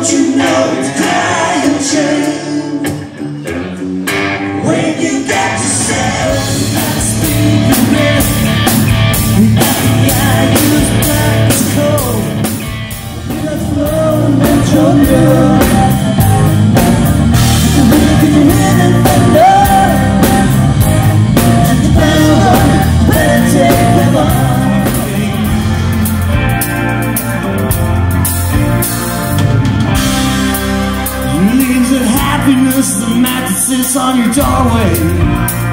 Don't you know. Happiness, the mat that on your doorway